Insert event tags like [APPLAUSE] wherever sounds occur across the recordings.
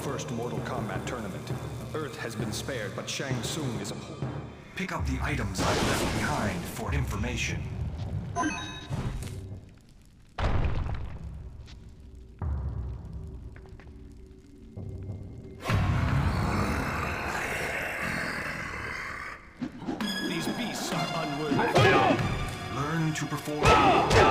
first Mortal Kombat tournament. Earth has been spared, but Shang Tsung is a... Pick up the items I've left behind for information. These beasts are unworthy. Learn to perform.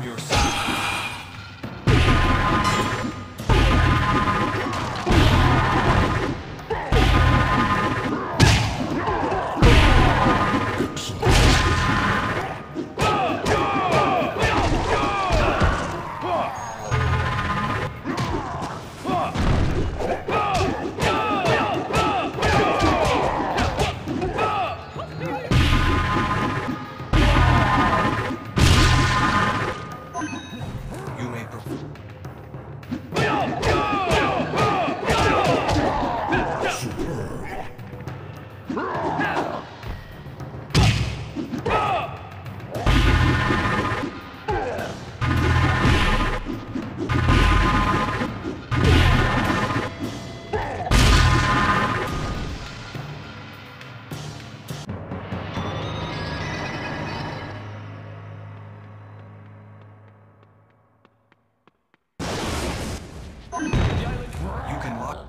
Perform your You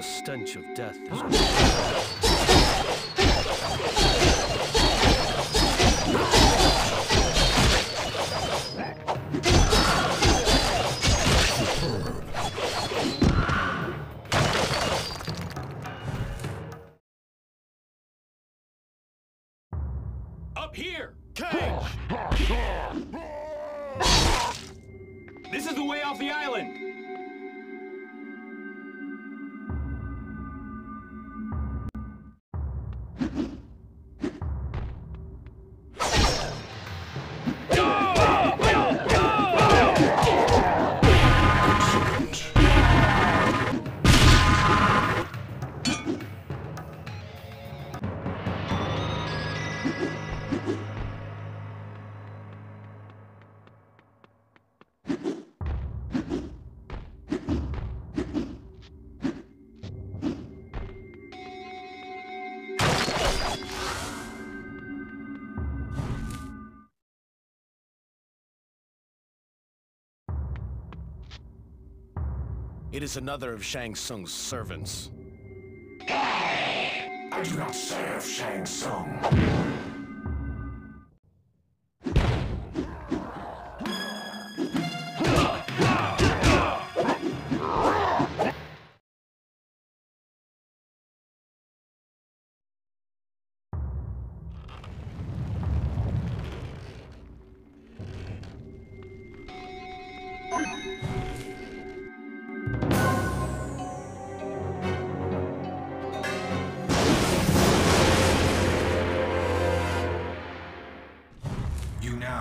The stench of death is... [GASPS] It is another of Shang Tsung's servants. I do not serve Shang Tsung.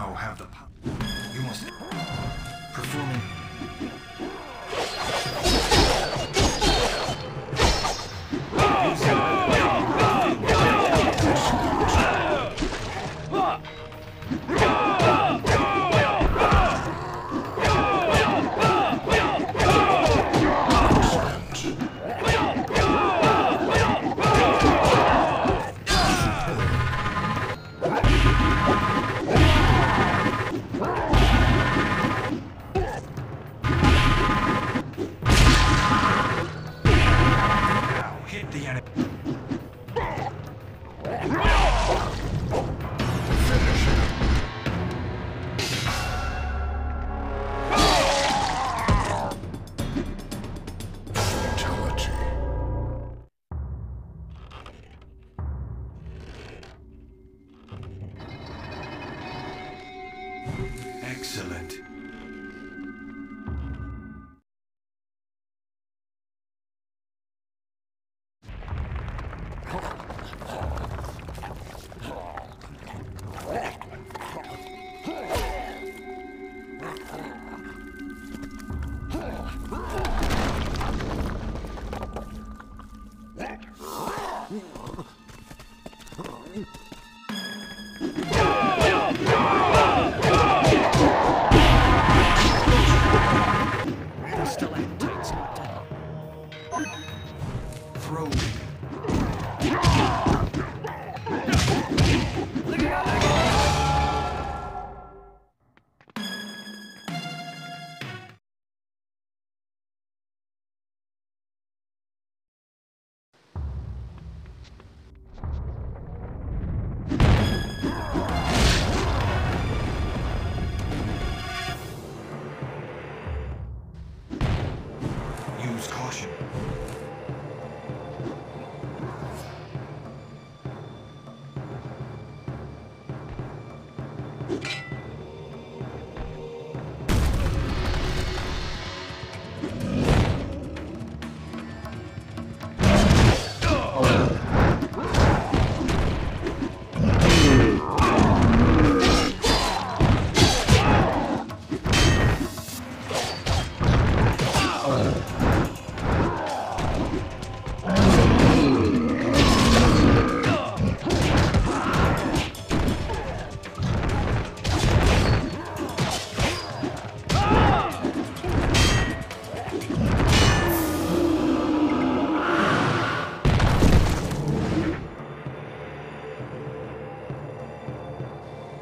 Now have the power. You must performing. Excellent.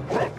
はい。